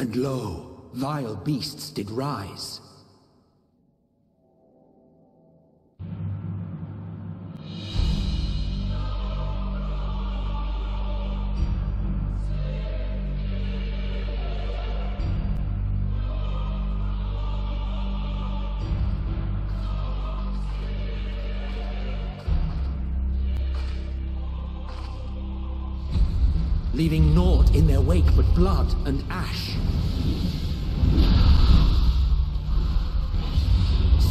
And lo, vile beasts did rise. Leaving naught in their wake but blood and ash.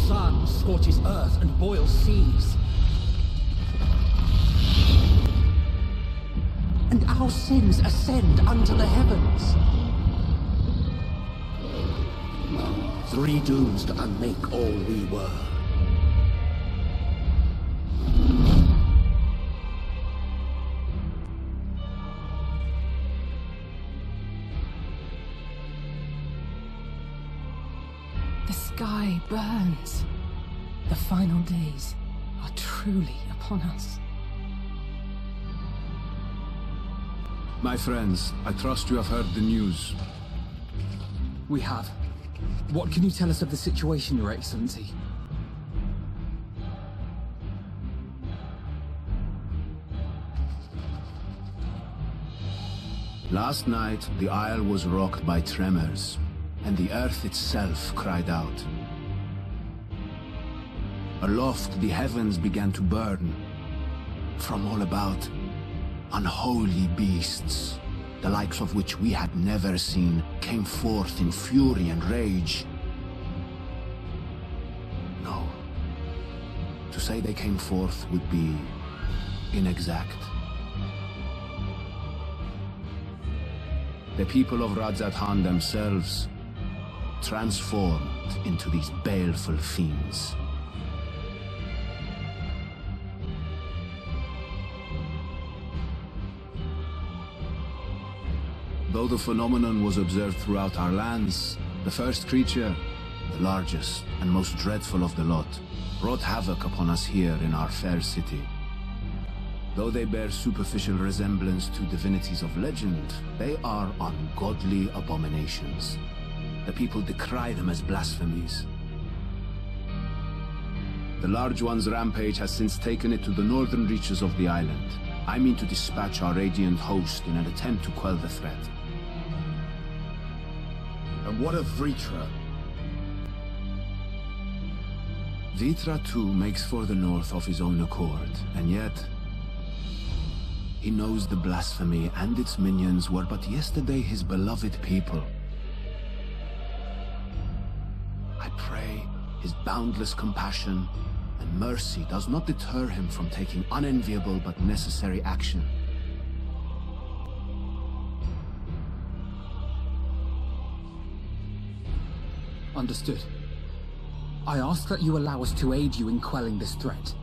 Sun scorches earth and boils seas. And our sins ascend unto the heavens. Three dooms to unmake all we were. Sky burns. The final days are truly upon us. My friends, I trust you have heard the news. We have. What can you tell us of the situation, Your Excellency? Last night, the Isle was rocked by tremors, and the earth itself cried out. Aloft, the heavens began to burn. From all about, unholy beasts, the likes of which we had never seen, came forth in fury and rage. No. To say they came forth would be inexact. The people of Radz-at-Han themselves transformed into these baleful fiends. Though the phenomenon was observed throughout our lands, the first creature, the largest and most dreadful of the lot, wrought havoc upon us here in our fair city. Though they bear superficial resemblance to divinities of legend, they are ungodly abominations. The people decry them as blasphemies. The Large One's rampage has since taken it to the northern reaches of the island. I mean to dispatch our radiant host in an attempt to quell the threat. And what of Vrtra? Vrtra too makes for the north of his own accord, and yet... He knows the blasphemy and its minions were but yesterday his beloved people. I pray his boundless compassion and mercy does not deter him from taking unenviable but necessary action. Understood. I ask that you allow us to aid you in quelling this threat.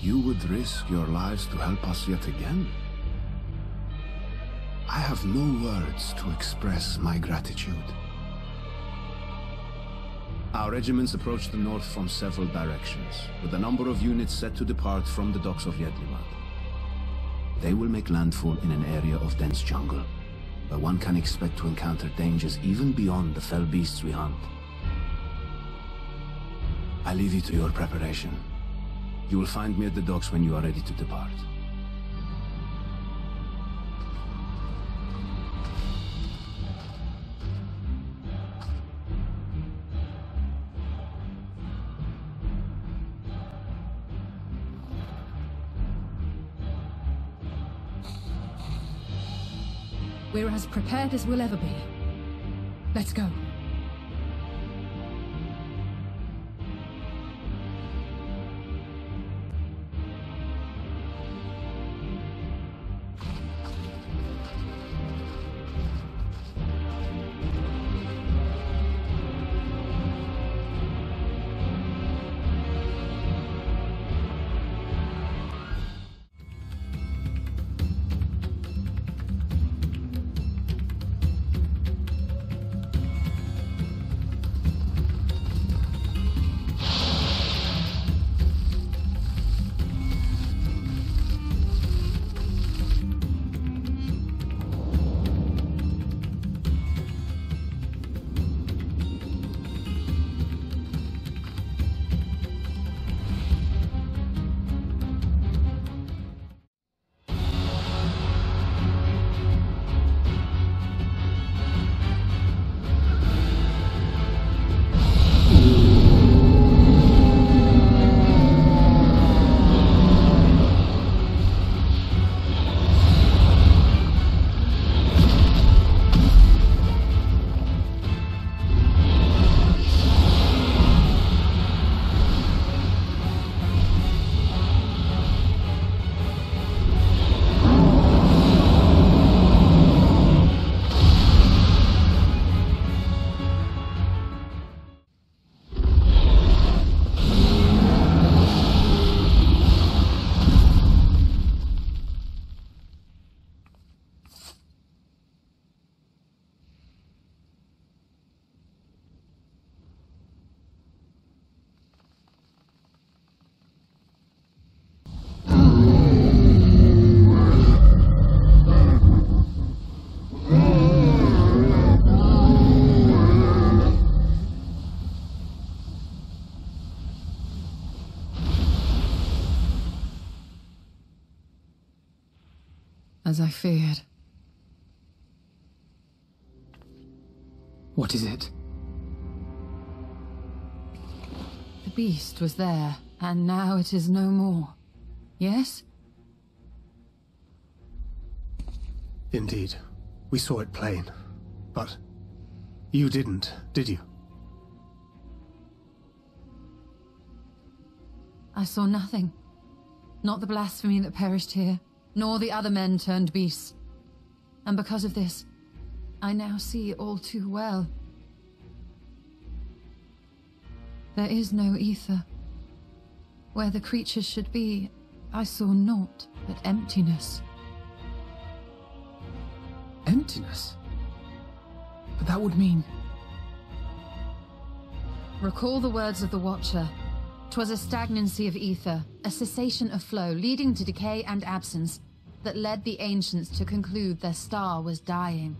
You would risk your lives to help us yet again? I have no words to express my gratitude. Our regiments approach the north from several directions, with a number of units set to depart from the docks of Yedlihmad. They will make landfall in an area of dense jungle, where one can expect to encounter dangers even beyond the fell beasts we hunt. I leave you to your preparation. You will find me at the docks when you are ready to depart. We're as prepared as we'll ever be. Let's go. As I feared. What is it? The beast was there, and now it is no more. Yes? Indeed. We saw it plain. But you didn't, did you? I saw nothing. Not the blasphemy that perished here, nor the other men turned beasts. And because of this, I now see all too well. There is no ether. Where the creatures should be, I saw naught but emptiness. Emptiness? But that would mean... Recall the words of the Watcher. 'Twas a stagnancy of ether, a cessation of flow, leading to decay and absence, that led the ancients to conclude their star was dying.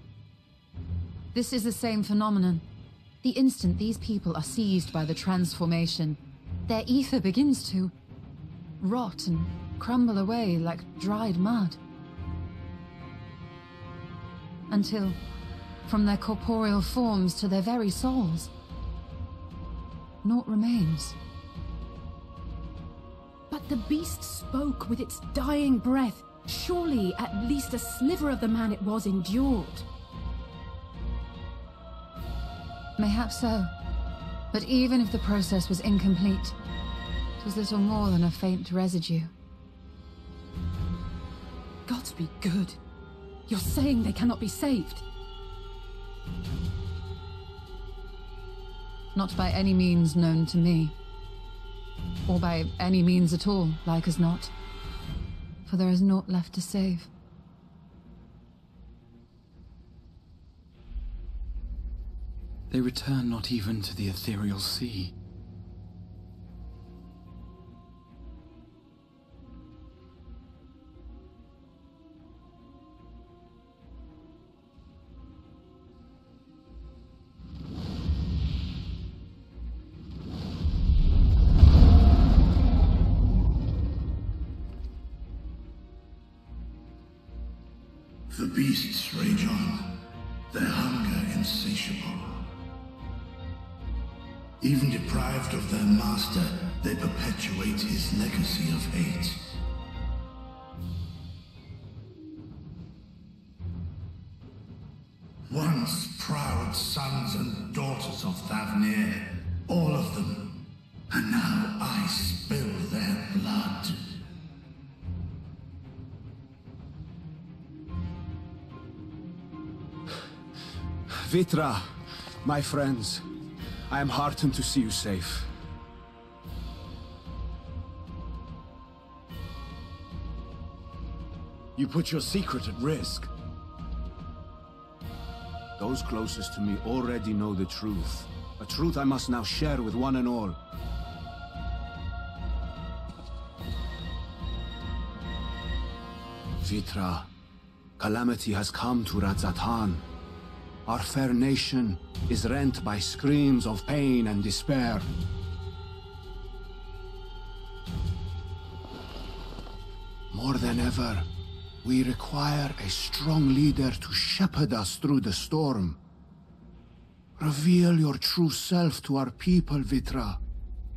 This is the same phenomenon. The instant these people are seized by the transformation, their ether begins to rot and crumble away like dried mud. Until, from their corporeal forms to their very souls, naught remains. But the beast spoke with its dying breath. Surely at least a sliver of the man it was endured. Mayhap so. But even if the process was incomplete, it was little more than a faint residue. Gods be good. You're saying they cannot be saved? Not by any means known to me. Or by any means at all, like as not. For there is naught left to save. They return not even to the ethereal sea. Vrtra, my friends, I am heartened to see you safe. You put your secret at risk. Those closest to me already know the truth. A truth I must now share with one and all. Vrtra, calamity has come to Radz-at-Han. Our fair nation is rent by screams of pain and despair. More than ever, we require a strong leader to shepherd us through the storm. Reveal your true self to our people, Vrtra,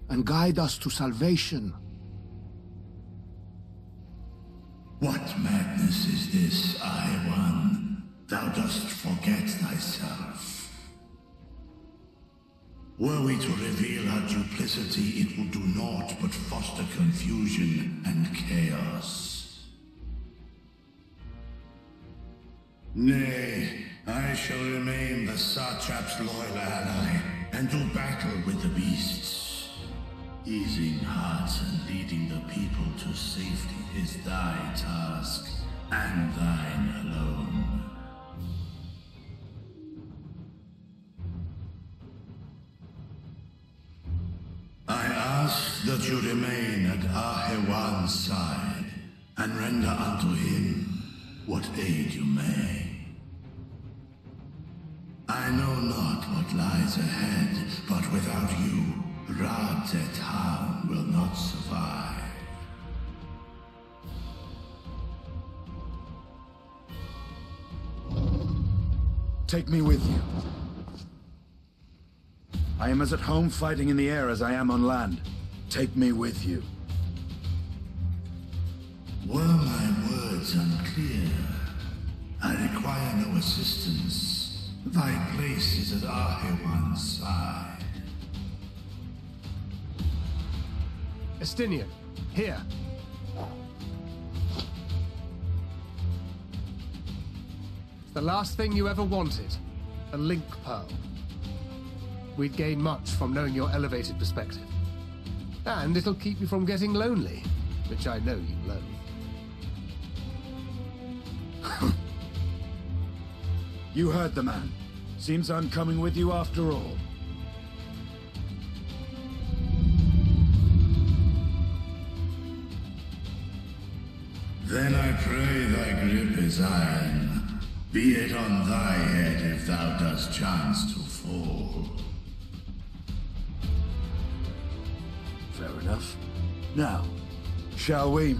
and guide us to salvation. What madness is this, One? Thou dost forget thyself. Were we to reveal our duplicity, it would do naught but foster confusion and chaos. Nay, I shall remain the Satrap's loyal ally and do battle with the beasts. Easing hearts and leading the people to safety is thy task, and thine alone. Ask that you remain at Ahewan's side, and render unto him what aid you may. I know not what lies ahead, but without you, Radzet will not survive. Take me with you. I am as at home fighting in the air as I am on land. Take me with you. Were my words unclear? I require no assistance. Thy place is at Arhewan's side. Estinian, here. It's the last thing you ever wanted. A link pearl. We'd gain much from knowing your elevated perspective. And it'll keep you from getting lonely, which I know you loathe. You heard the man. Seems I'm coming with you after all. Then I pray thy grip is iron. Be it on thy head if thou dost chance to fall. Enough. Now, shall we?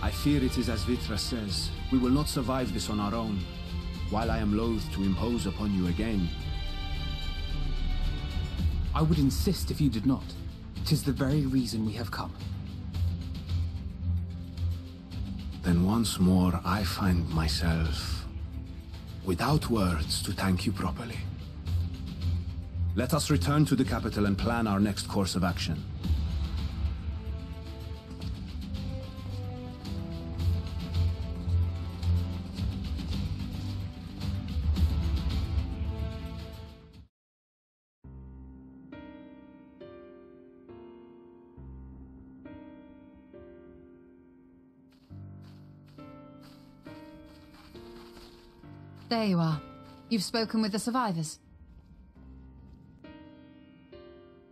I fear it is as Vrtra says. We will not survive this on our own. While I am loath to impose upon you again, I would insist if you did not. Tis the very reason we have come. then once more I find myself without words to thank you properly. Let us return to the capital and plan our next course of action. There you are. You've spoken with the survivors.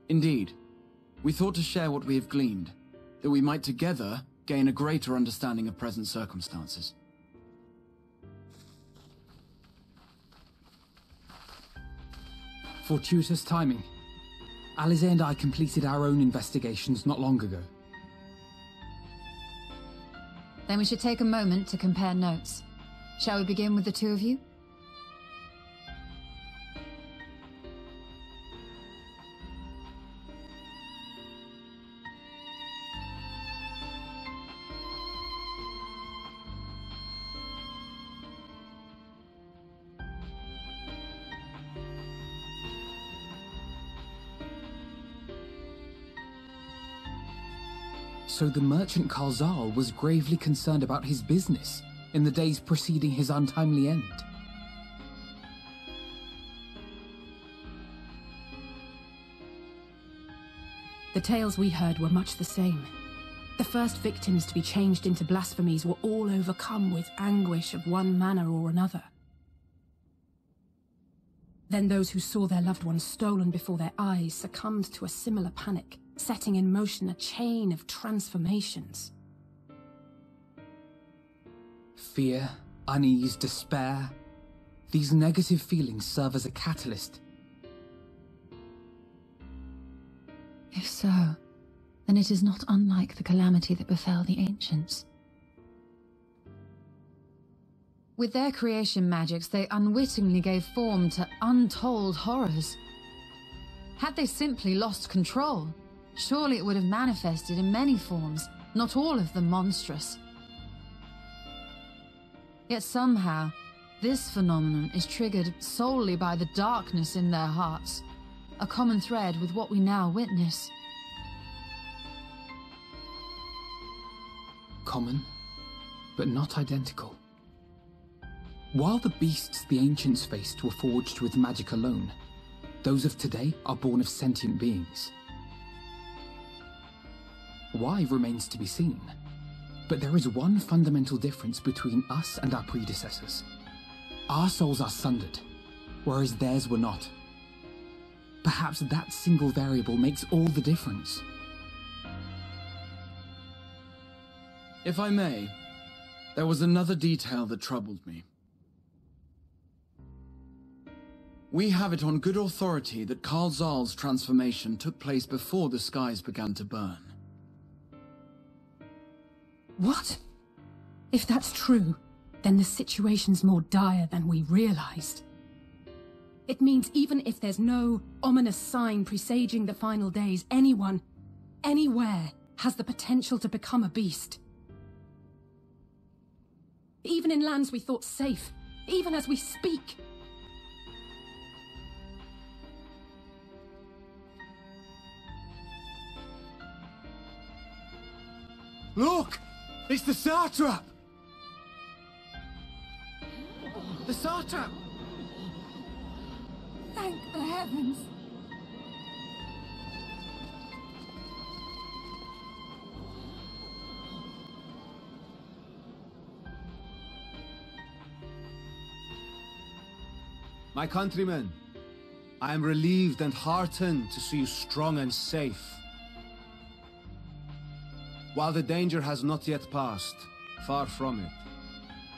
Indeed. We thought to share what we have gleaned, that we might together gain a greater understanding of present circumstances. Fortuitous timing. Alisaie and I completed our own investigations not long ago. Then we should take a moment to compare notes. Shall we begin with the two of you? So the merchant Kalzal was gravely concerned about his business in the days preceding his untimely end. The tales we heard were much the same. The first victims to be changed into blasphemies were all overcome with anguish of one manner or another. Then those who saw their loved ones stolen before their eyes succumbed to a similar panic, setting in motion a chain of transformations. Fear, unease, despair. These negative feelings serve as a catalyst. If so, then it is not unlike the calamity that befell the ancients. With their creation magics, they unwittingly gave form to untold horrors. Had they simply lost control, surely it would have manifested in many forms, not all of them monstrous. Yet somehow, this phenomenon is triggered solely by the darkness in their hearts, a common thread with what we now witness. Common, but not identical. While the beasts the ancients faced were forged with magic alone, those of today are born of sentient beings. Why remains to be seen. But there is one fundamental difference between us and our predecessors. Our souls are sundered, whereas theirs were not. Perhaps that single variable makes all the difference. If I may, there was another detail that troubled me. We have it on good authority that Karl Zahl's transformation took place before the skies began to burn. What? If that's true, then the situation's more dire than we realized. It means even if there's no ominous sign presaging the final days, anyone, anywhere, has the potential to become a beast. Even in lands we thought safe, even as we speak. Look! It's the Satrap! The Satrap! Thank the heavens. My countrymen, I am relieved and heartened to see you strong and safe. While the danger has not yet passed, far from it,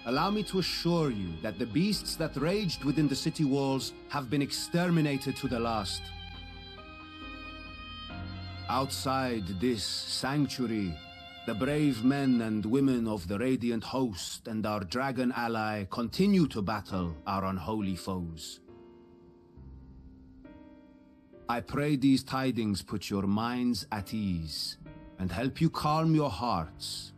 allow me to assure you that the beasts that raged within the city walls have been exterminated to the last. Outside this sanctuary, the brave men and women of the Radiant Host and our dragon ally continue to battle our unholy foes. I pray these tidings put your minds at ease and help you calm your hearts.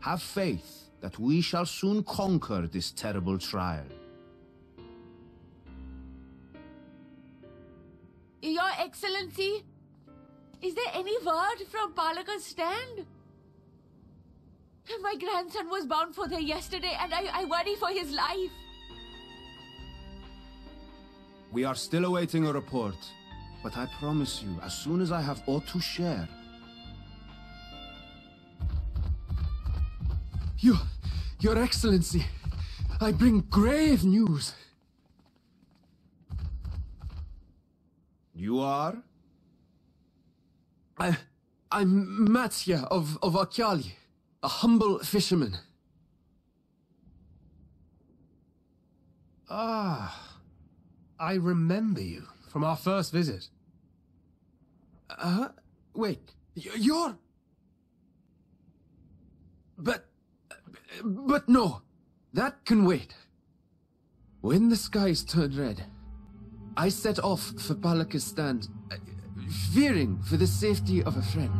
Have faith that we shall soon conquer this terrible trial. Your Excellency, is there any word from Palaka's stand? My grandson was bound for there yesterday and I, I worry for his life. We are still awaiting a report, but I promise you, as soon as I have aught to share, Your... Your Excellency, I bring grave news. You are? I... I'm Matsya of, of Akyali, a humble fisherman. Ah, I remember you from our first visit. Uh, wait, you're... But... But no, that can wait. When the skies turned red, I set off for Palaka's stand, uh, fearing for the safety of a friend.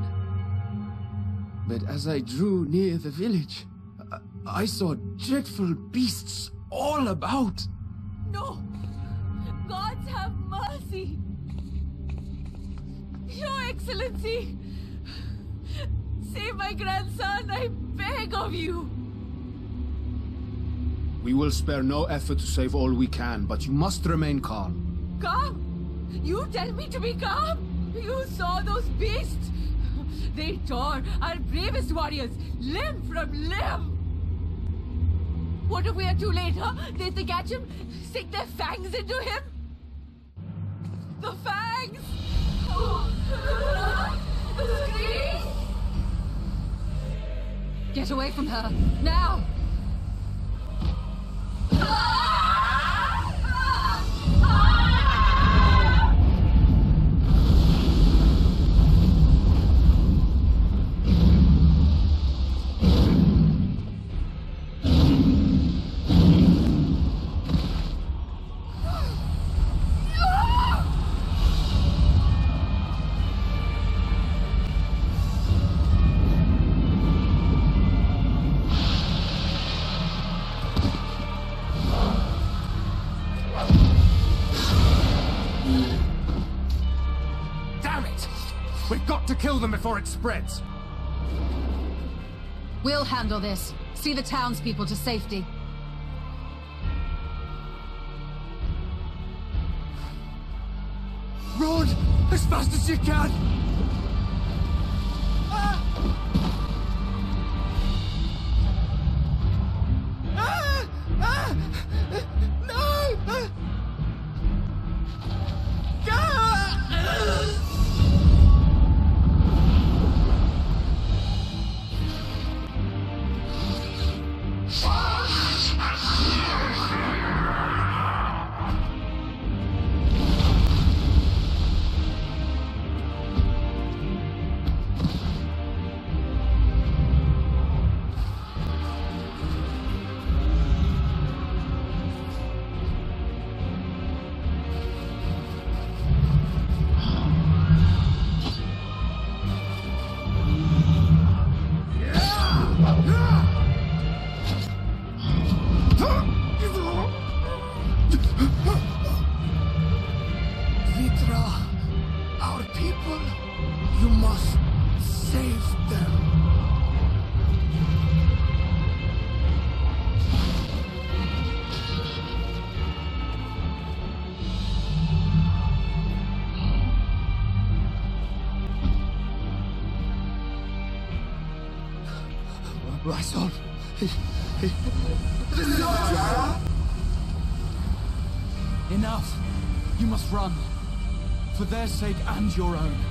But as I drew near the village, I, I saw dreadful beasts all about. No! Gods have mercy! Your Excellency! Save my grandson, I beg of you! We will spare no effort to save all we can, but you must remain calm. Calm? You tell me to be calm? You saw those beasts? They tore our bravest warriors limb from limb! What if we are too late, huh? They, they catch him, stick their fangs into him? The fangs! the screams! Get away from her, now! We've got to kill them before it spreads. We'll handle this. See the townspeople to safety. Run as fast as you can! Their sake and your own.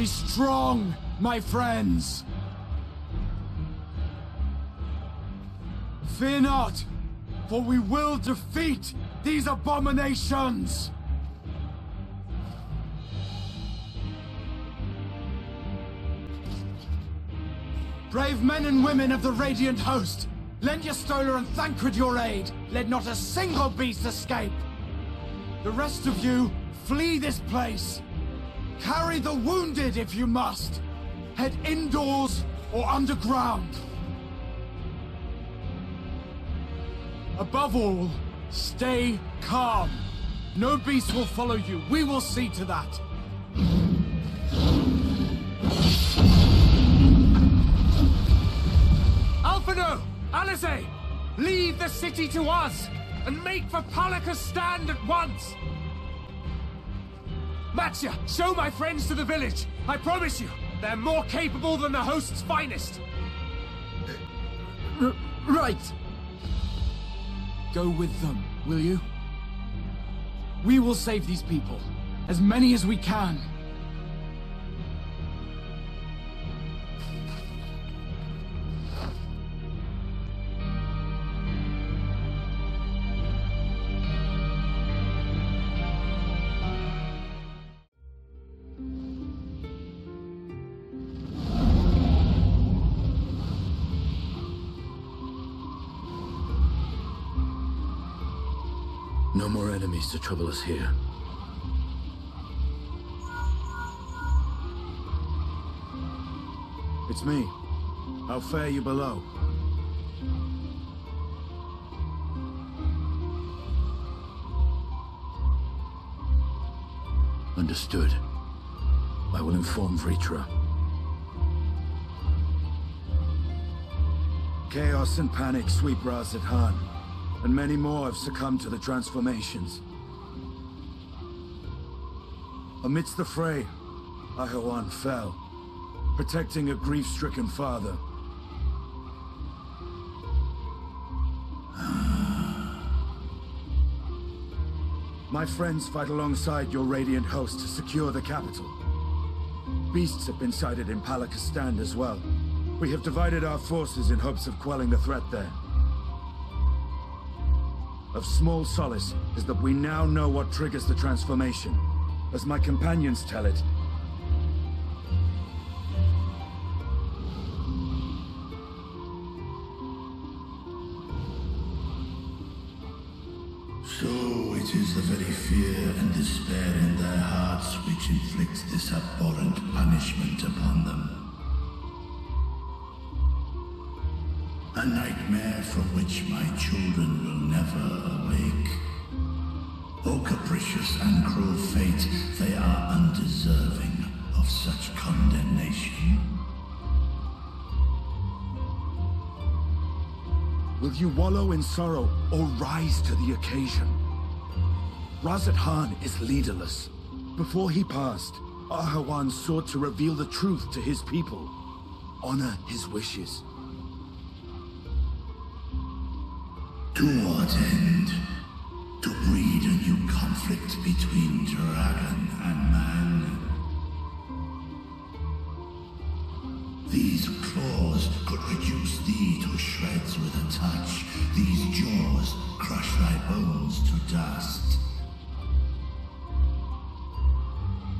Be strong, my friends! Fear not, for we will defeat these abominations! Brave men and women of the Radiant Host, lend Y'shtola and Thancred your aid. Let not a single beast escape. The rest of you, flee this place. Carry the wounded if you must. Head indoors or underground. Above all, stay calm. No beast will follow you. We will see to that. Alphinaud! Alisaie! Leave the city to us! And make for Palika stand at once! Matsya, show my friends to the village! I promise you, they're more capable than the host's finest! R right! Go with them, will you? We will save these people. As many as we can. To trouble us here. It's me. How fare you below? Understood. I will inform Vrtra. Chaos and panic sweep Radz-at-Han, and many more have succumbed to the transformations. Amidst the fray, Ahawan fell, protecting a grief-stricken father. My friends fight alongside your Radiant host to secure the capital. Beasts have been sighted in Palaka's Stand as well. We have divided our forces in hopes of quelling the threat there. Of small solace is that we now know what triggers the transformation. As my companions tell it, So it is the very fear and despair in their hearts which inflicts this abhorrent punishment upon them. A nightmare from which my children will never awake. O capricious and cruel fate, they are undeserving of such condemnation. will you wallow in sorrow or rise to the occasion? Radz-at-Han is leaderless. Before he passed, Ahawan sought to reveal the truth to his people. Honor his wishes. To what end? To new conflict between dragon and man? These claws could reduce thee to shreds with a touch. These jaws crush thy bones to dust.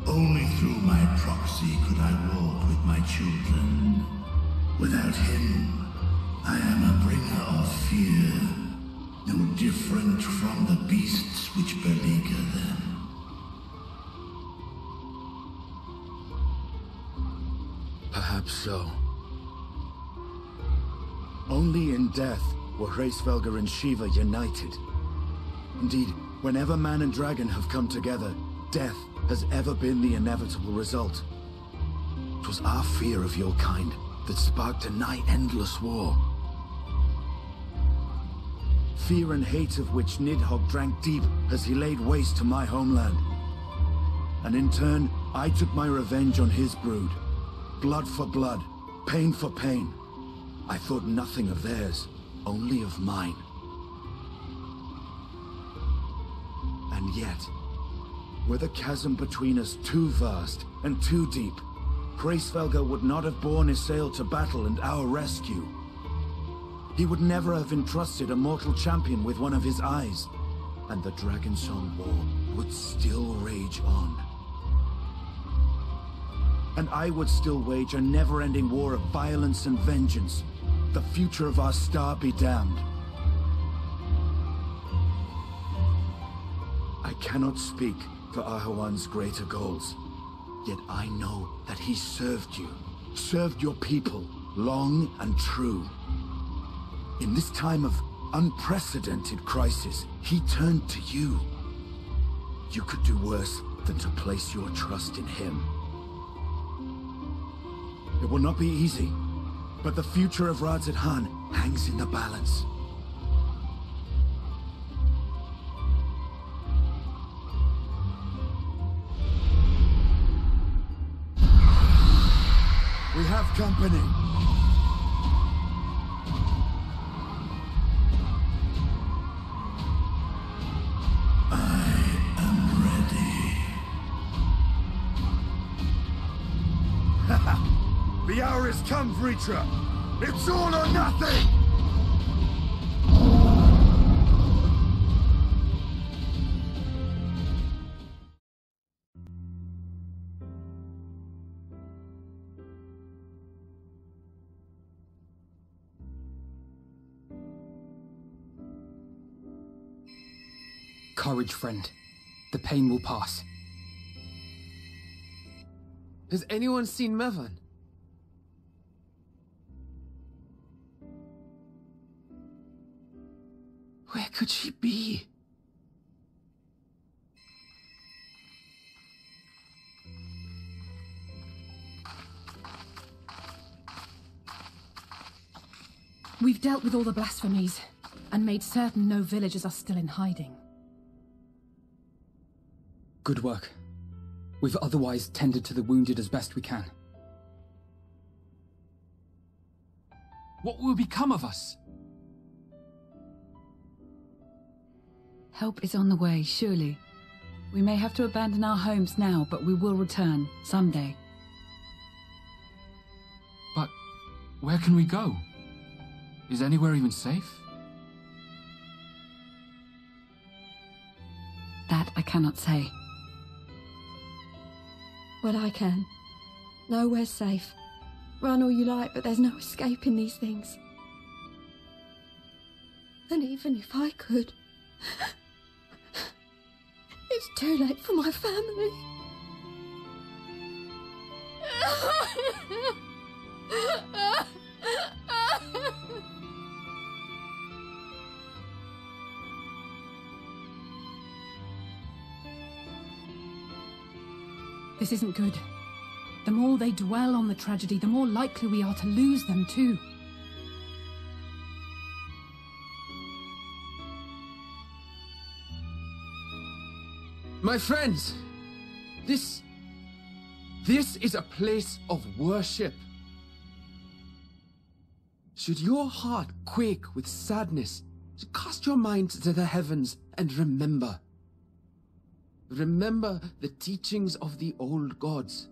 Only through my proxy could I walk with my children. Without him, I am a bringer of fear, no different from the beasts which beleaguer them. Perhaps so. Only in death were Hraesvelgr and Shiva united. Indeed, whenever man and dragon have come together, death has ever been the inevitable result. It was our fear of your kind that sparked a nigh endless war. Fear and hate of which Nidhogg drank deep as he laid waste to my homeland. And in turn, I took my revenge on his brood. Blood for blood, pain for pain. I thought nothing of theirs, only of mine. And yet, were the chasm between us too vast and too deep, Hraesvelgr would not have borne Ysayle to battle and our rescue. He would never have entrusted a mortal champion with one of his eyes, and the Dragonsong War would still rage on. And I would still wage a never-ending war of violence and vengeance. The future of our star be damned. I cannot speak for Ahawan's greater goals. Yet I know that he served you, served your people, long and true. In this time of unprecedented crisis, he turned to you. You could do worse than to place your trust in him. It will not be easy, but the future of Radz-at-Han hangs in the balance. We have company. It's all or nothing! Courage, friend. The pain will pass. Has anyone seen Mevan? Where could she be? We've dealt with all the blasphemies, and made certain no villagers are still in hiding. Good work. We've otherwise tended to the wounded as best we can. What will become of us? Help is on the way, surely. We may have to abandon our homes now, but we will return, someday. But where can we go? Is anywhere even safe? That I cannot say. Well, I can. Nowhere's safe. Run all you like, but there's no escaping these things. And even if I could, it's too late for my family. This isn't good. The more they dwell on the tragedy, the more likely we are to lose them too. My friends! This... This is a place of worship. Should your heart quake with sadness, cast your mind to the heavens and remember. Remember the teachings of the old gods.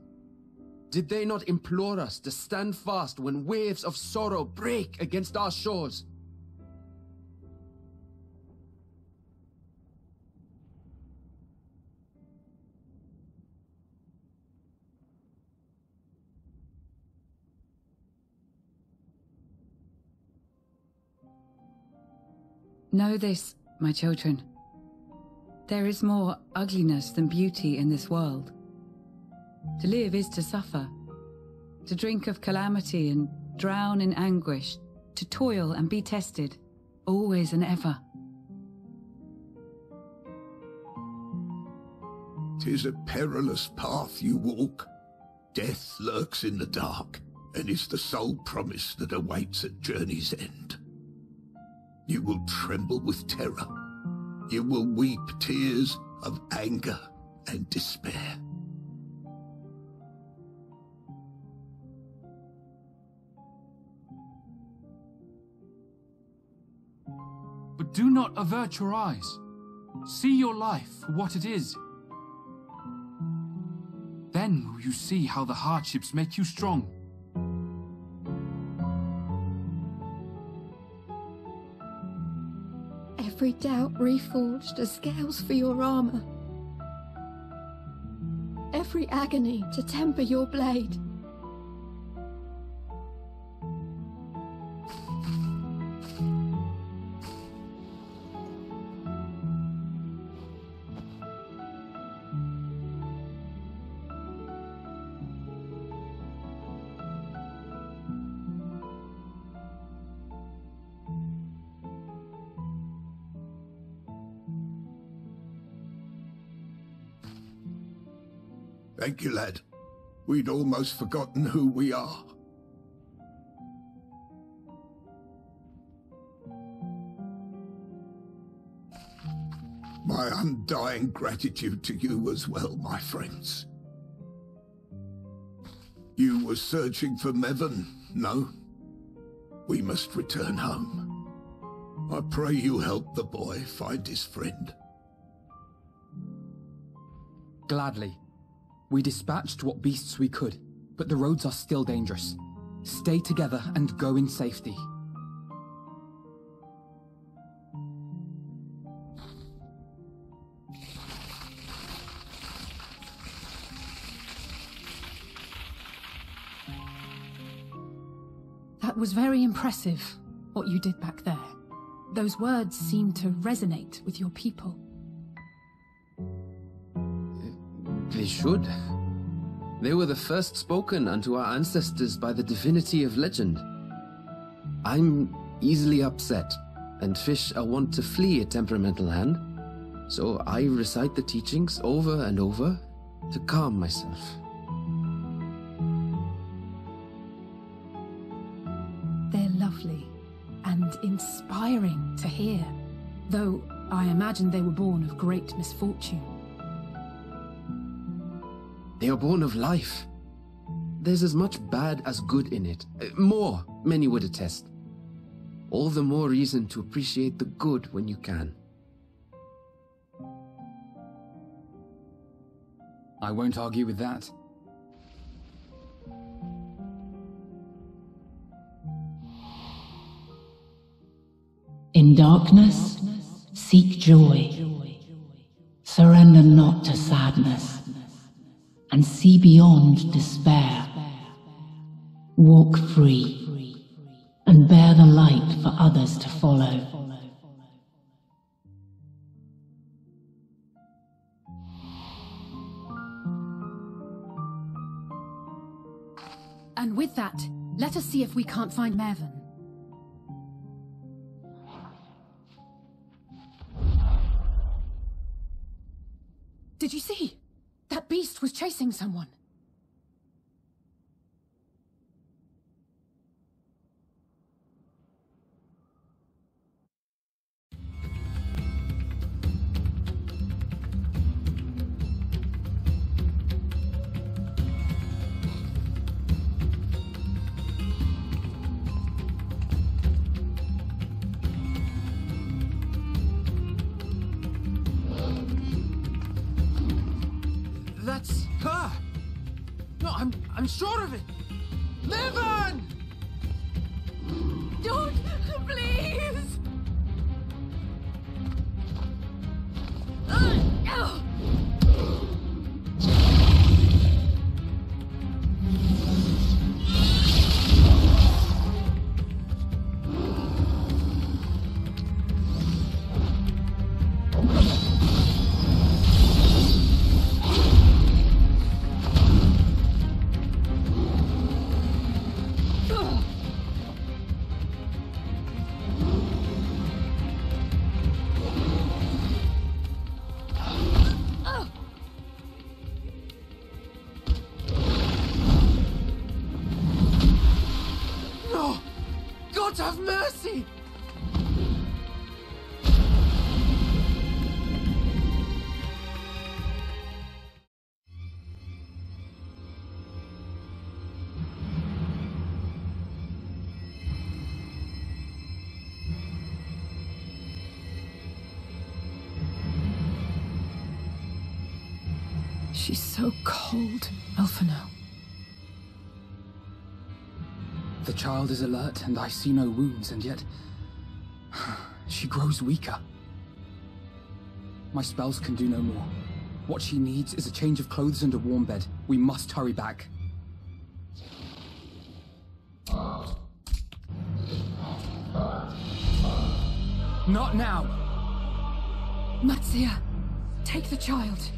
Did they not implore us to stand fast when waves of sorrow break against our shores? Know this, my children. There is more ugliness than beauty in this world. To live is to suffer, to drink of calamity and drown in anguish, to toil and be tested, always and ever. Tis a perilous path you walk. Death lurks in the dark, and is the sole promise that awaits at journey's end. You will tremble with terror. You will weep tears of anger and despair. But do not avert your eyes. See your life for what it is. Then will you see how the hardships make you strong. Every doubt reforged as scales for your armor. Every agony to temper your blade. Thank you, lad. We'd almost forgotten who we are. My undying gratitude to you as well, my friends. You were searching for Mevon, no? We must return home. I pray you help the boy find his friend. Gladly. We dispatched what beasts we could, but the roads are still dangerous. Stay together and go in safety. That was very impressive, what you did back there. Those words seem to resonate with your people. They should. They were the first spoken unto our ancestors by the divinity of legend. I'm easily upset, and fish are wont to flee a temperamental hand, so I recite the teachings over and over to calm myself. They're lovely and inspiring to hear, though I imagine they were born of great misfortune. They are born of life. There's as much bad as good in it. Uh, More, many would attest. All the more reason to appreciate the good when you can. I won't argue with that. In darkness, seek joy. Surrender not to sadness, and see beyond despair. Walk free, and bear the light for others to follow. And with that, let us see if we can't find Mervyn. Did you see? That beast was chasing someone. That's her! No, I'm I'm sure of it! Niven! Don't! Please! Uh, No! Child is alert, and I see no wounds, and yet... she grows weaker. My spells can do no more. What she needs is a change of clothes and a warm bed. We must hurry back. Not now! Matsya, take the child.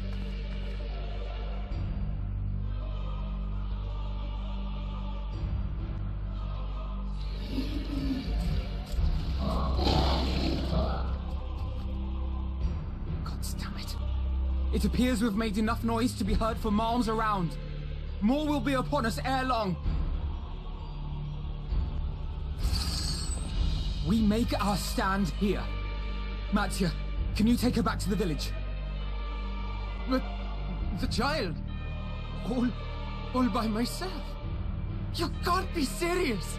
It appears we've made enough noise to be heard for miles around. More will be upon us ere long. We make our stand here. Matsya, can you take her back to the village? But the child, all, all by myself. You can't be serious.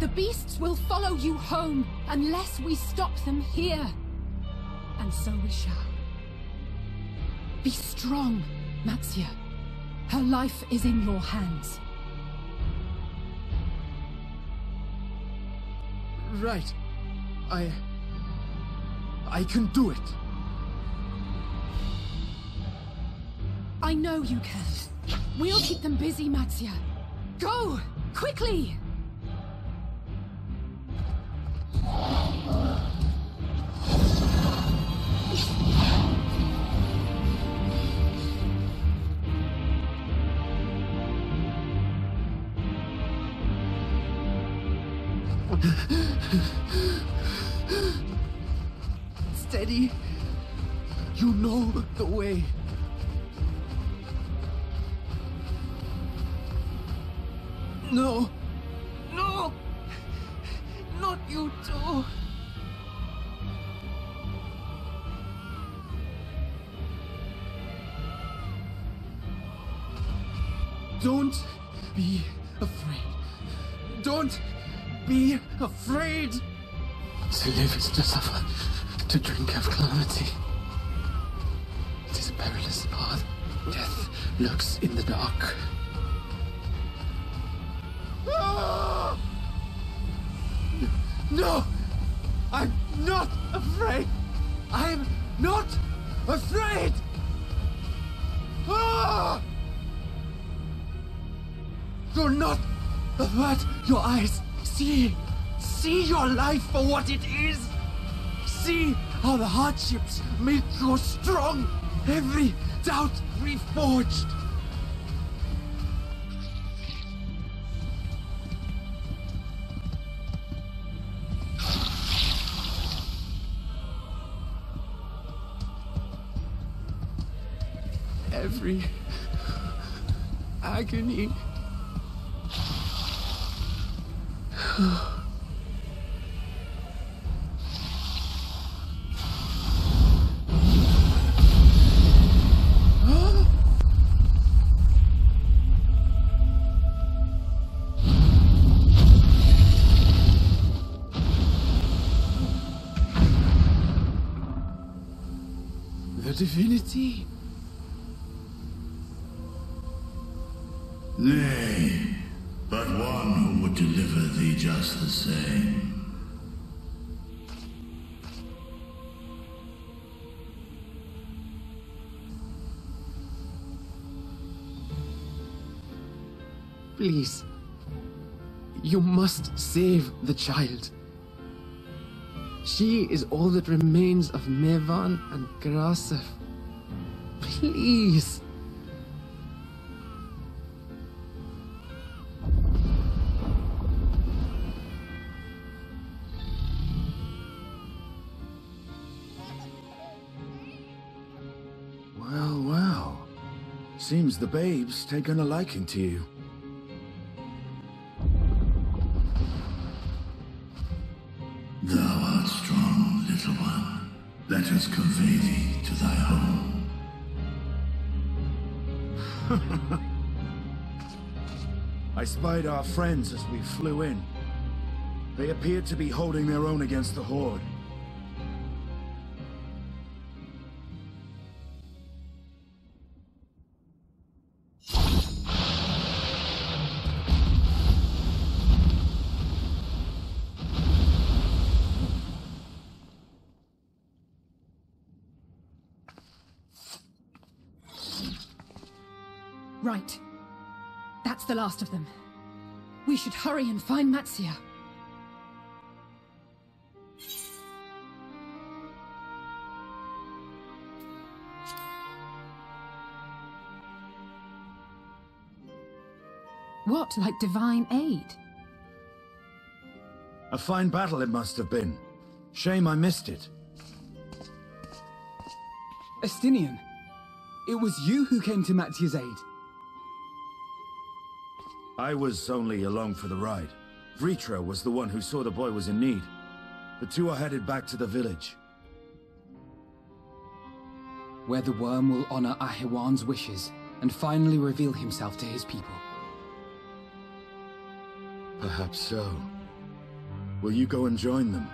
The beasts will follow you home unless we stop them here. And so we shall. Be strong, Matsya. Her life is in your hands. Right. I... I can do it. I know you can. We'll keep them busy, Matsya. Go! Quickly! Steady. Life for what it is. See how the hardships make you strong. Every doubt reforged. Every agony. divinity? Nay, but one who would deliver thee just the same. Please, you must save the child. She is all that remains of Mevan and Grasef. Please. Well, well. Seems the babe's taken a liking to you. Our friends as we flew in. They appeared to be holding their own against the Horde. Right. That's the last of them. We should hurry and find Matsya. What, like divine aid? A fine battle it must have been. Shame I missed it. Estinian, it was you who came to Matsya's aid. I was only along for the ride. Vrtra was the one who saw the boy was in need. The two are headed back to the village. Where the worm will honor Ahiwan's wishes and finally reveal himself to his people. Perhaps so. Will you go and join them?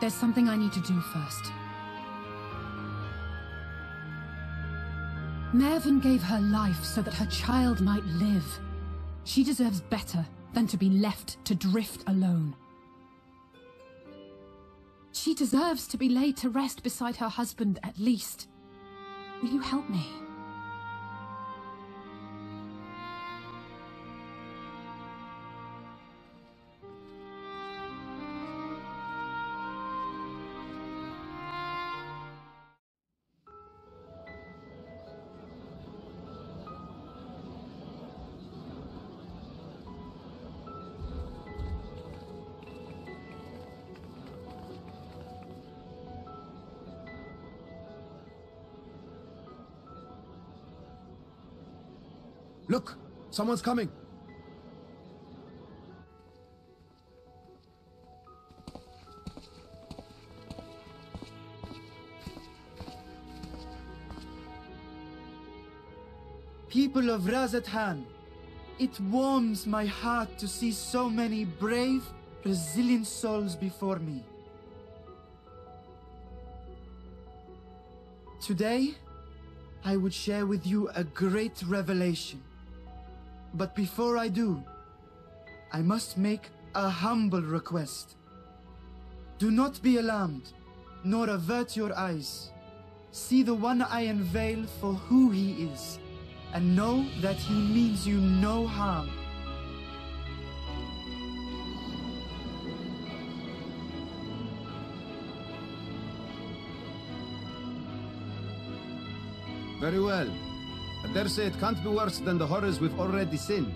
There's something I need to do first. Mervyn gave her life so that her child might live. She deserves better than to be left to drift alone. She deserves to be laid to rest beside her husband at least. Will you help me? Someone's coming! People of Radz-at-Han, it warms my heart to see so many brave, resilient souls before me. Today, I would share with you a great revelation. But before I do, I must make a humble request. Do not be alarmed, nor avert your eyes. See the one I unveil for who he is, and know that he means you no harm. Very well. I dare say it can't be worse than the horrors we've already seen.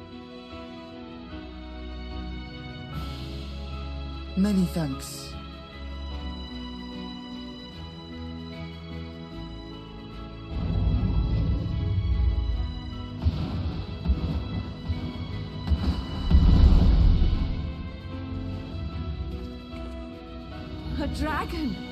Many thanks. A dragon!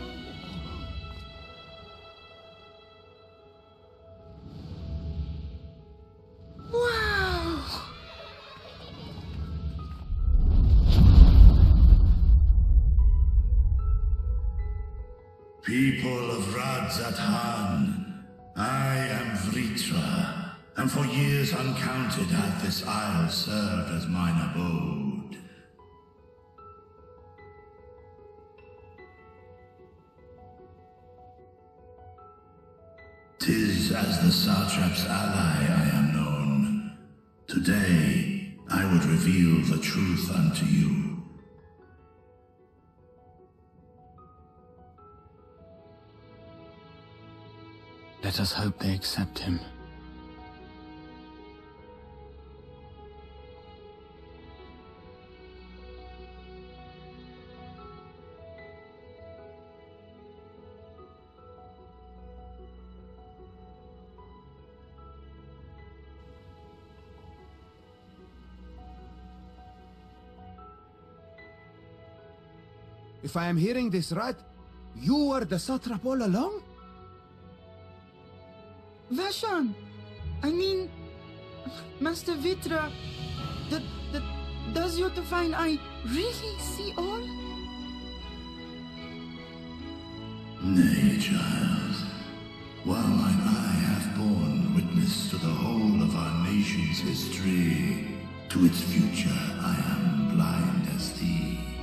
Served as mine abode. Tis as the Satrap's ally I am known. Today, I would reveal the truth unto you. Let us hope they accept him. If I am hearing this right, you were the satrap all along? Vashan! I mean, Master Vrtra, that, that, does your divine eye really see all? Nay, child. While mine eye hath borne witness to the whole of our nation's history, to its future I am blind as thee.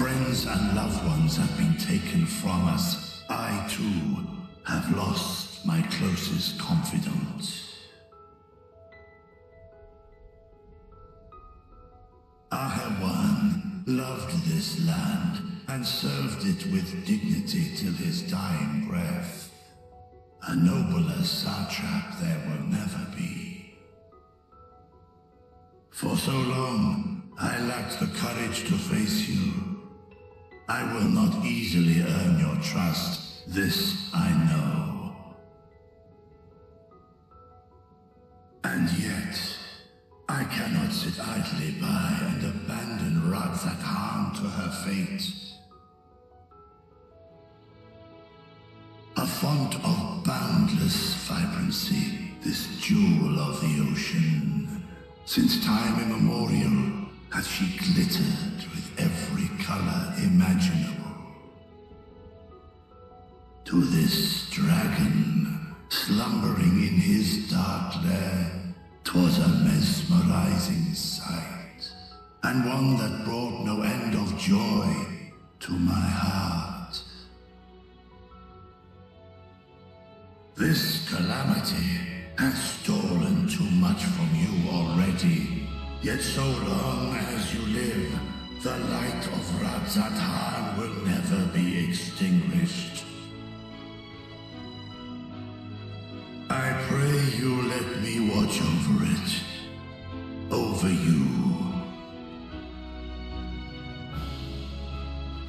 Friends and loved ones have been taken from us. I, too, have lost my closest confidant. Ahawan loved this land and served it with dignity till his dying breath. A nobler satrap there will never be. For so long, I lacked the courage to face you. I will not easily earn your trust, this I know. And yet, I cannot sit idly by and abandon Radz-at-Han to her fate. A font of boundless vibrancy, this jewel of the ocean. Since time immemorial, hath she glittered with every color imaginable. To this dragon, slumbering in his dark lair, twas a mesmerizing sight, and one that brought no end of joy to my heart. This calamity has stolen too much from you already. Yet so long as you live, the light of Radz-at-Han will never be extinguished. I pray you let me watch over it. Over you.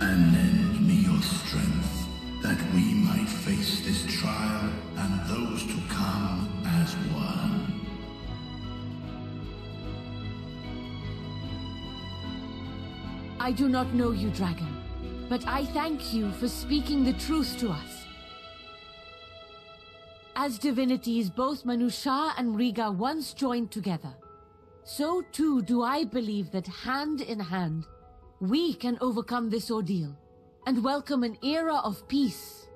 And lend me your strength that we might face this trial and those to come as one. I do not know you, dragon, but I thank you for speaking the truth to us. As divinities, both Manusha and Riga once joined together. So too do I believe that hand in hand, we can overcome this ordeal and welcome an era of peace.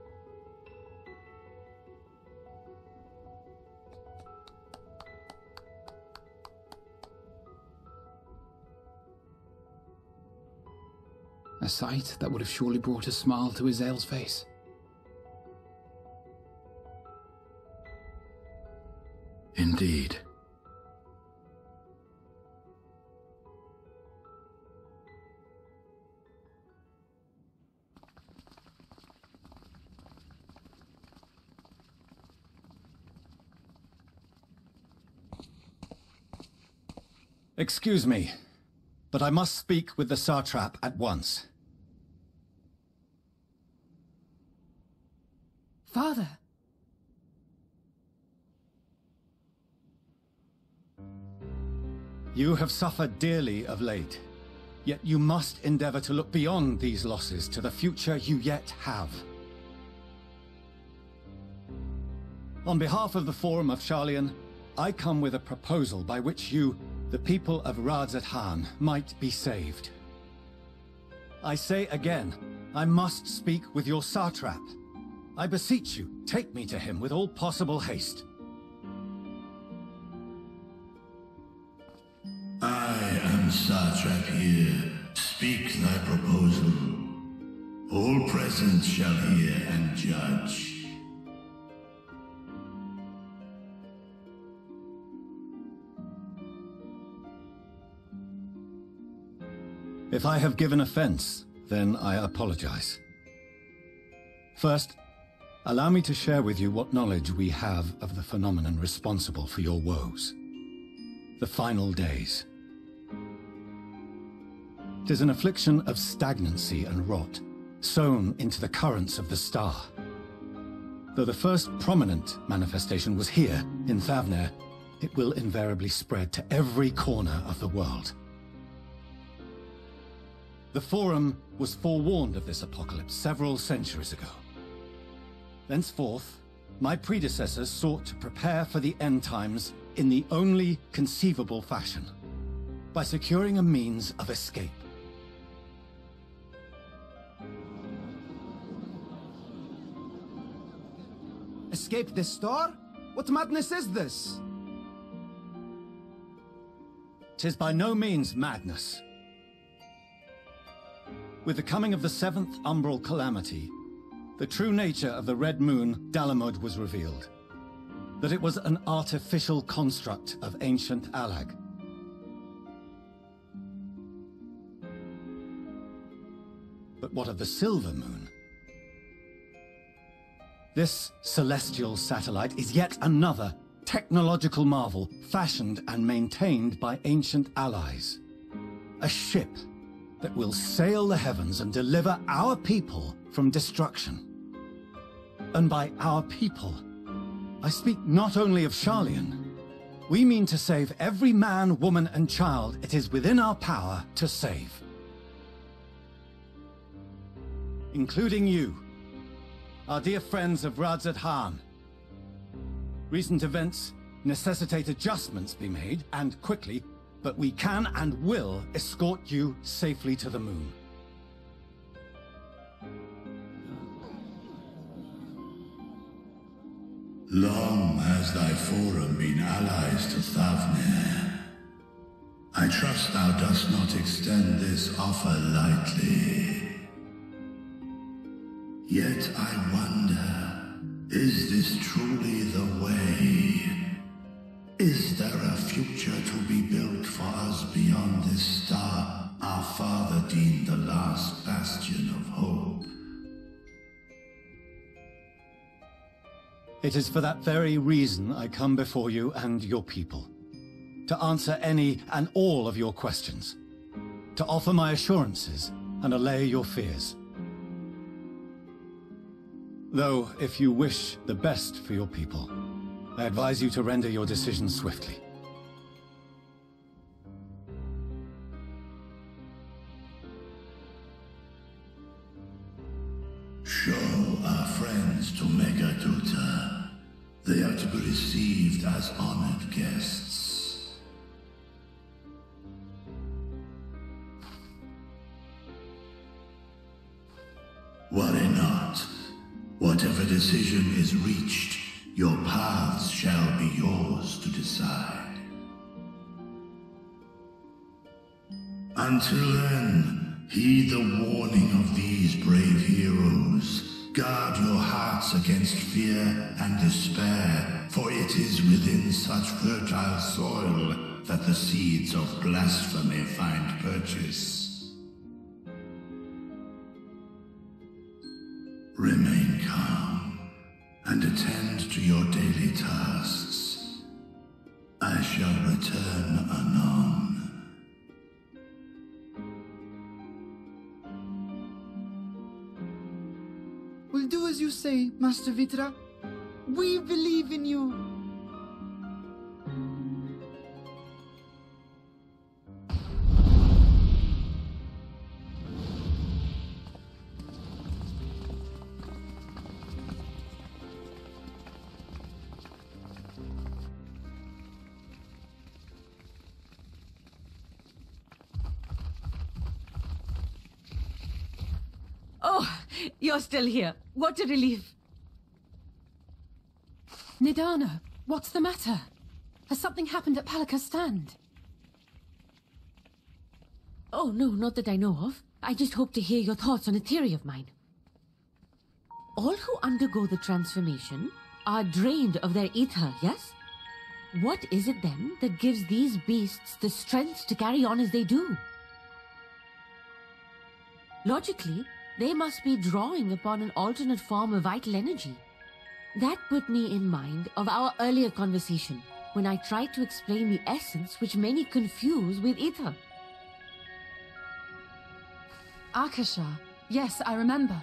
A sight that would have surely brought a smile to Ysayle's face. Indeed. Excuse me, but I must speak with the Satrap at once. Father, You have suffered dearly of late, yet you must endeavor to look beyond these losses to the future you yet have. On behalf of the Forum of Sharlayan, I come with a proposal by which you, the people of Radz-at-Han, might be saved. I say again, I must speak with your satrap. I beseech you, take me to him with all possible haste. I am satrap here. Speak thy proposal. All present shall hear and judge. If I have given offense, then I apologize. First, allow me to share with you what knowledge we have of the phenomenon responsible for your woes. The final days. It is an affliction of stagnancy and rot, sown into the currents of the star. Though the first prominent manifestation was here, in Thavnair, it will invariably spread to every corner of the world. The Forum was forewarned of this apocalypse several centuries ago. Thenceforth, my predecessors sought to prepare for the end times in the only conceivable fashion, by securing a means of escape. Escape this star? What madness is this? Tis by no means madness. With the coming of the seventh umbral calamity, the true nature of the Red Moon, Dalamud, was revealed. That it was an artificial construct of ancient Allag. But what of the Silver Moon? This celestial satellite is yet another technological marvel fashioned and maintained by ancient allies. A ship that will sail the heavens and deliver our people from destruction. And by our people, I speak not only of Sharlayan. We mean to save every man, woman, and child it is within our power to save. Including you, our dear friends of Radz-at-Han. Recent events necessitate adjustments be made, and quickly, but we can and will escort you safely to the moon. Long has thy forum been allies to Thavnair. I trust thou dost not extend this offer lightly. Yet I wonder, is this truly the way? Is there a future to be built for us beyond this star our father deemed the last bastion of hope? It is for that very reason I come before you and your people. To answer any and all of your questions. To offer my assurances and allay your fears. Though, if you wish the best for your people, I advise you to render your decision swiftly. Show our friends to Meghaduta. Tota. They are to be received as honored guests. Worry not. Whatever decision is reached, your paths shall be yours to decide. Until then, heed the warning of these brave heroes. Guard your hearts against fear and despair, for it is within such fertile soil that the seeds of blasphemy find purchase. Say, Master Vrtra. We believe in you. Still here. What a relief. Nidana, what's the matter? Has something happened at Palaka's stand? Oh, no, not that I know of. I just hope to hear your thoughts on a theory of mine. All who undergo the transformation are drained of their ether, yes? What is it then that gives these beasts the strength to carry on as they do? Logically, they must be drawing upon an alternate form of vital energy. That put me in mind of our earlier conversation when I tried to explain the essence which many confuse with ether. Akasha. Yes, I remember.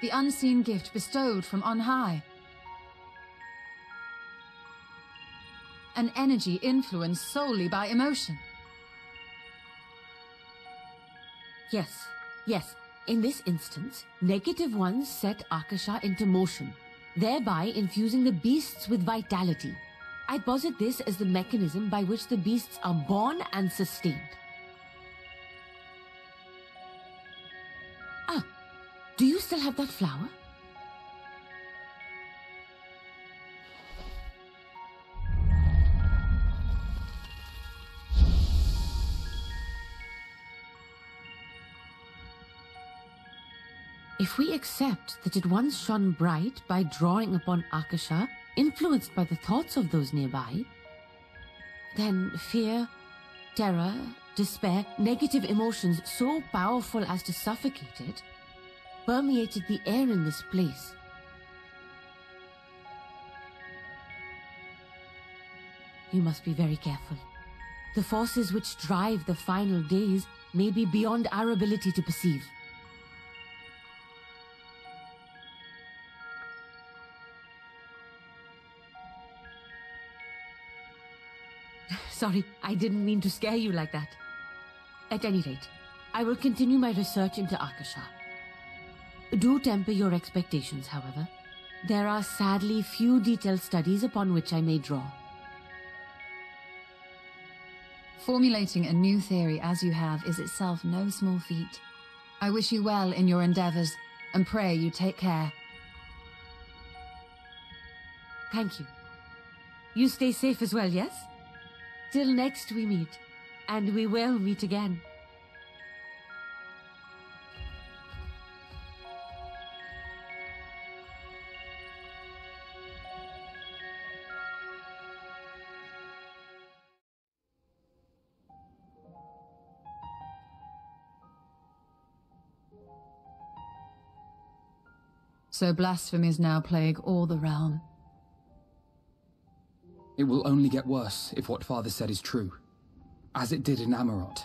The unseen gift bestowed from on high. An energy influenced solely by emotion. Yes, yes. In this instance, negative ones set Akasha into motion, thereby infusing the beasts with vitality. I posit this as the mechanism by which the beasts are born and sustained. Ah, do you still have that flower? If we accept that it once shone bright by drawing upon Akasha, influenced by the thoughts of those nearby, then fear, terror, despair, negative emotions so powerful as to suffocate it, permeated the air in this place. You must be very careful. The forces which drive the final days may be beyond our ability to perceive. Sorry, I didn't mean to scare you like that. At any rate, I will continue my research into Akasha. Do temper your expectations, however. There are sadly few detailed studies upon which I may draw. Formulating a new theory as you have is itself no small feat. I wish you well in your endeavors, and pray you take care. Thank you. You stay safe as well, yes? Till next we meet, and we will meet again. So blasphemies now plague all the realm. It will only get worse if what Father said is true. As it did in Amaurot.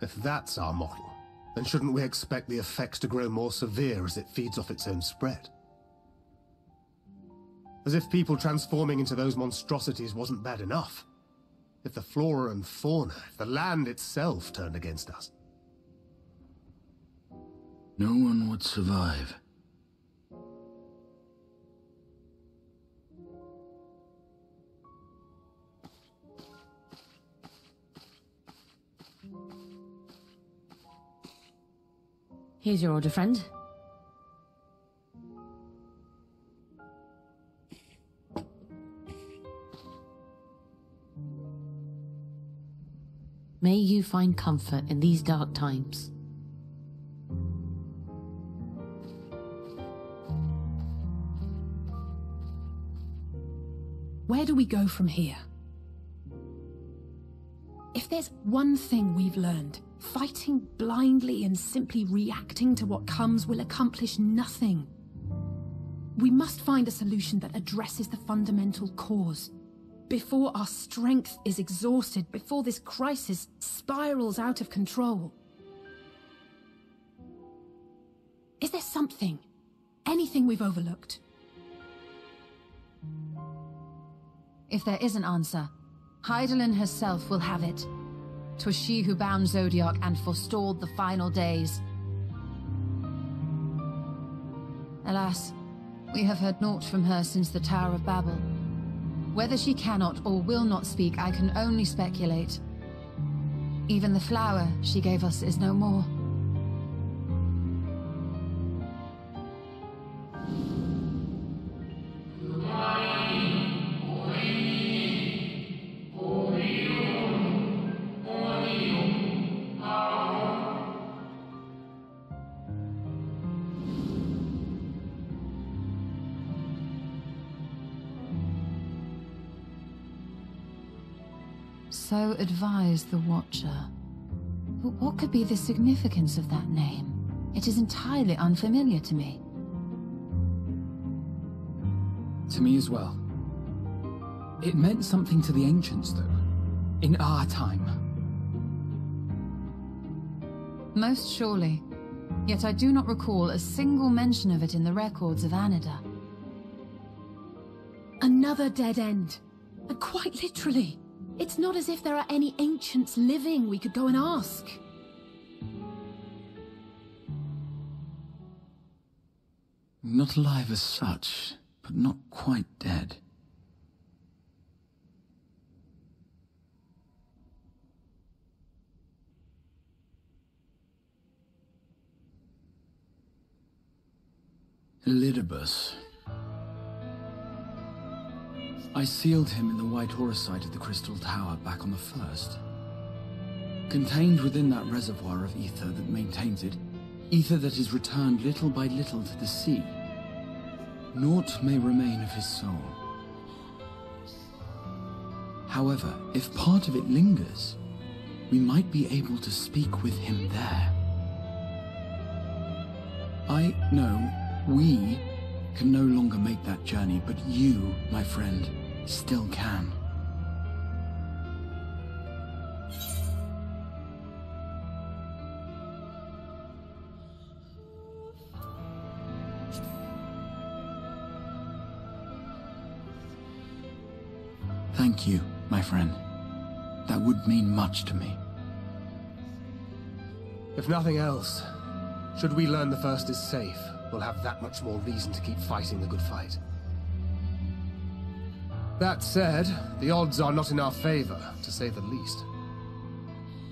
If that's our model, then shouldn't we expect the effects to grow more severe as it feeds off its own spread? As if people transforming into those monstrosities wasn't bad enough. If the flora and fauna, if the land itself turned against us. No one would survive. Here's your order, friend. May you find comfort in these dark times. Where do we go from here? If there's one thing we've learned, fighting blindly and simply reacting to what comes will accomplish nothing. We must find a solution that addresses the fundamental cause. Before our strength is exhausted, before this crisis spirals out of control. Is there something, anything we've overlooked? If there is an answer, Hydaelyn herself will have it. 'Twas she who bound Zodiark and forestalled the final days. Alas, we have heard naught from her since the Tower of Babil. Whether she cannot or will not speak, I can only speculate. Even the flower she gave us is no more. So advised the Watcher. But what could be the significance of that name? It is entirely unfamiliar to me. To me as well. It meant something to the ancients, though. In our time. Most surely. Yet I do not recall a single mention of it in the records of Anyder. Another dead end. And quite literally. It's not as if there are any ancients living we could go and ask. Not alive as such, but not quite dead. Elidibus. I sealed him in the White Horus site of the Crystal Tower back on the first. Contained within that reservoir of ether that maintains it, ether that is returned little by little to the sea, naught may remain of his soul. However, if part of it lingers, we might be able to speak with him there. I know we can no longer make that journey, but you, my friend, still can. Thank you, my friend. That would mean much to me. If nothing else, should we learn the First is safe, we'll have that much more reason to keep fighting the good fight. That said, the odds are not in our favor, to say the least.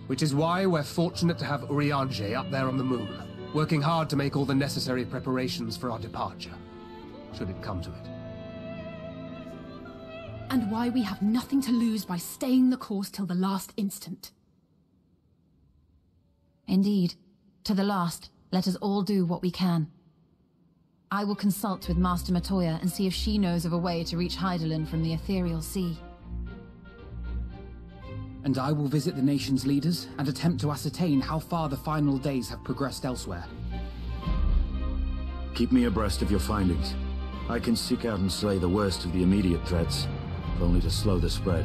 Which is why we're fortunate to have Urianger up there on the moon, working hard to make all the necessary preparations for our departure, should it come to it. And why we have nothing to lose by staying the course till the last instant. Indeed. To the last, let us all do what we can. I will consult with Master Matoya and see if she knows of a way to reach Hydaelyn from the Ethereal Sea. And I will visit the nation's leaders and attempt to ascertain how far the final days have progressed elsewhere. Keep me abreast of your findings. I can seek out and slay the worst of the immediate threats, if only to slow the spread.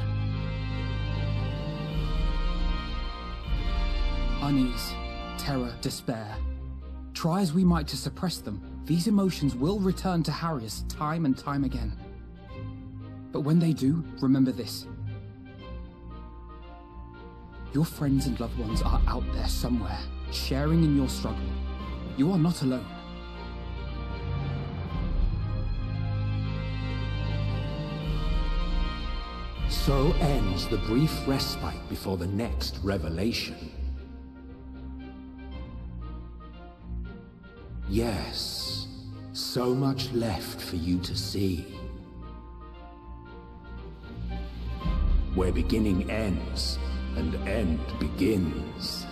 Unease, terror, despair. Try as we might to suppress them, these emotions will return to harry us time and time again. But when they do, remember this. Your friends and loved ones are out there somewhere, sharing in your struggle. You are not alone. So ends the brief respite before the next revelation. Yes, so much left for you to see. Where beginning ends and end begins.